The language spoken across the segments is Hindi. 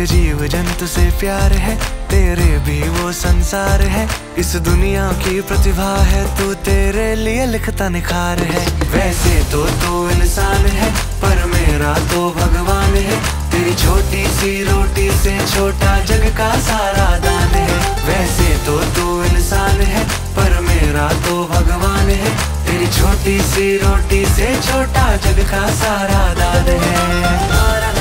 तुझे जीव जंतु से प्यार है, तेरे भी वो संसार है। इस दुनिया की प्रतिभा है, तू तेरे लिए लिखता निखार है। वैसे तो तू इंसान है, पर मेरा तो भगवान है। तेरी छोटी सी रोटी से छोटा जग का सारा दान है। वैसे तो तू इंसान है, पर मेरा तो भगवान है। तेरी छोटी सी रोटी से छोटा जग का सारा दान है।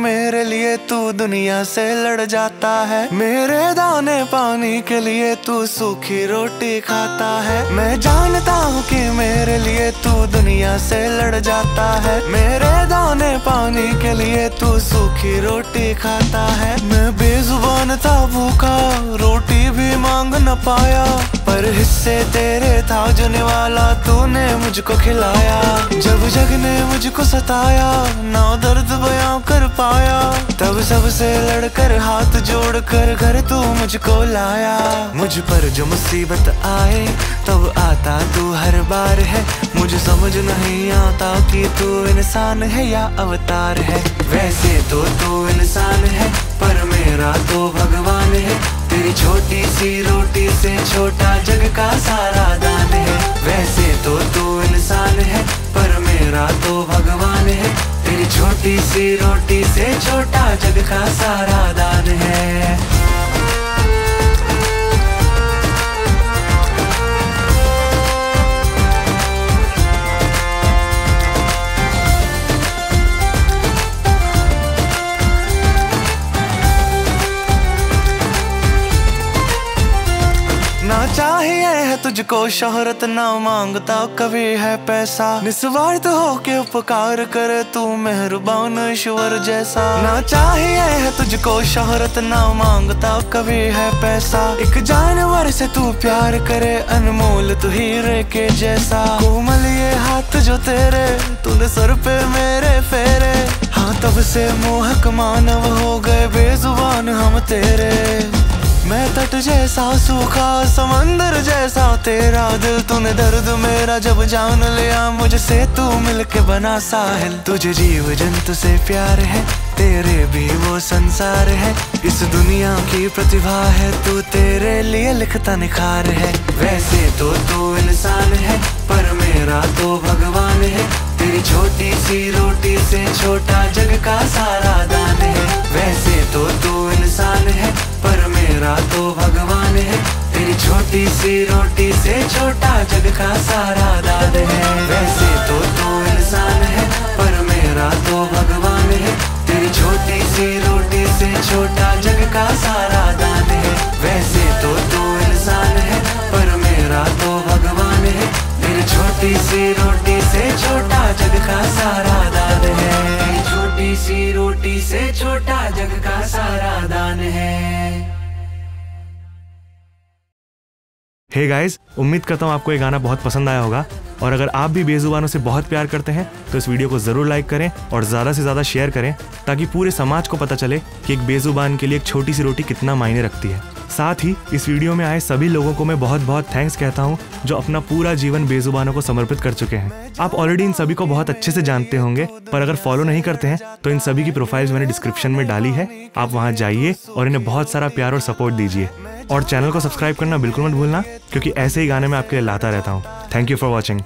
मेरे लिए तू दुनिया से लड़ जाता है। मेरे दाने पानी के लिए तू सूखी रोटी खाता है। मैं जानता हूँ कि मेरे लिए तू दुनिया से लड़ जाता है। मेरे दाने पानी के लिए तू सूखी रोटी खाता है। मैं बेजुबान था, भूखा, रोटी भी मांग न पाया। पर हिस्से तेरे था जुने वाला तूने मुझको खिलाया। जब जग ने मुझको सताया ना दर्द बयां कर पाया। तब सबसे लड़कर हाथ जोड़कर घर तू मुझको लाया। मुझ पर जो मुसीबत आए, तब आता तू हर बार है। मुझे समझ नहीं आता कि तू इंसान है या अवतार है। वैसे तो तू इंसान है, पर मेरा तो भगवान है। तेरी छोटी सी रोटी से छोटा जग का सारा दान है। वैसे तो तू इंसान है, पर मेरा तो भगवान है। तेरी छोटी सी रोटी से छोटा जग का सारा है तुझको शोहरत ना माँगता, कभी है पैसा। निस्वार्थ हो के उपकार करे तू मेहरबान ईश्वर जैसा। ना चाहिए है तुझको शोहरत ना माँगता, कभी है पैसा। एक जानवर से तू प्यार करे, अनमोल तू हीरे के जैसा। कोमल ये हाथ जो तेरे, तूने सर पे मेरे फेरे। हाँ तब से मोहक मानव हो गए, बेजुबान हम तेरे। मैं तट जैसा सूखा समंदर जैसा तेरा दिल तूने दर्द मेरा, जब जान लिया मुझसे तू मिलके बना साहिल। तुझे जीव जंतु से प्यार है, तेरे भी वो संसार है। इस दुनिया की प्रतिभा है, तू तेरे लिए लिखता निखार है। वैसे तो तू इंसान है, पर मेरा तो भगवान है। तेरी छोटी सी रोटी से छोटा जग का सारा दान छोटी सी रोटी से छोटा जग का सारा दाद है। वैसे तो तू इंसान है, पर मेरा तो भगवान है। तेरी छोटी सी रोटी से छोटा जग का सारा दान है। वैसे तो तू इंसान है, पर मेरा तो भगवान है। तेरी छोटी सी रोटी से छोटा जग का सारा दान है। छोटी सी रोटी से छोटा जग का हे गाइस उम्मीद करता हूँ आपको ये गाना बहुत पसंद आया होगा। और अगर आप भी बेजुबानों से बहुत प्यार करते हैं तो इस वीडियो को ज़रूर लाइक करें और ज़्यादा से ज़्यादा शेयर करें, ताकि पूरे समाज को पता चले कि एक बेजुबान के लिए एक छोटी सी रोटी कितना मायने रखती है। साथ ही, इस वीडियो में आए सभी लोगों को मैं बहुत बहुत थैंक्स कहता हूँ, जो अपना पूरा जीवन बेजुबानों को समर्पित कर चुके हैं। आप ऑलरेडी इन सभी को बहुत अच्छे से जानते होंगे, पर अगर फॉलो नहीं करते हैं तो इन सभी की प्रोफाइल्स मैंने डिस्क्रिप्शन में डाली है। आप वहाँ जाइए और इन्हें बहुत सारा प्यार और सपोर्ट दीजिए। और चैनल को सब्सक्राइब करना बिल्कुल मत भूलना, क्योंकि ऐसे ही गाने मैं आपके लिए लाता रहता हूँ। Thank you for watching